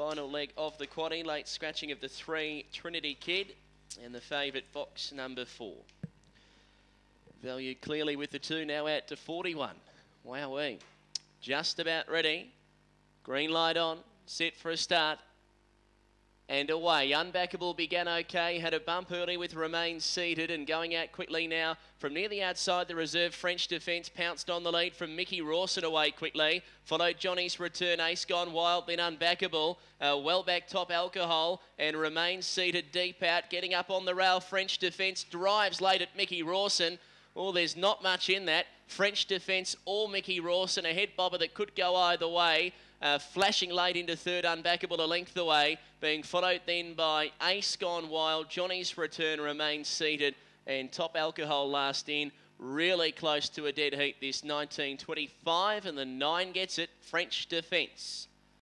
Final leg of the quaddy, late scratching of the three Trinity Kid and the favourite box number four. Value clearly with the two now out to 41. Wowee. Just about ready. Green light on. Set for a start. And away. Unbackable began okay. Had a bump early with Remain seated and going out quickly now from near the outside. The reserve French defence pounced on the lead from Mickey Rawson away quickly. Followed Johnny's return. Ace gone wild, then unbackable. Uh, well back top alcohol and Remain seated deep out. Getting up on the rail. French defence drives late at Mickey Rawson. Well, there's not much in that. French defence or Mickey Rawson. A head bobber that could go either way. Uh, flashing late into third, unbackable a length away, being followed then by Ace Gone Wild. Johnny's return remains seated, and Top Alcohol last in. Really close to a dead heat this 1925, and the nine gets it. French defence.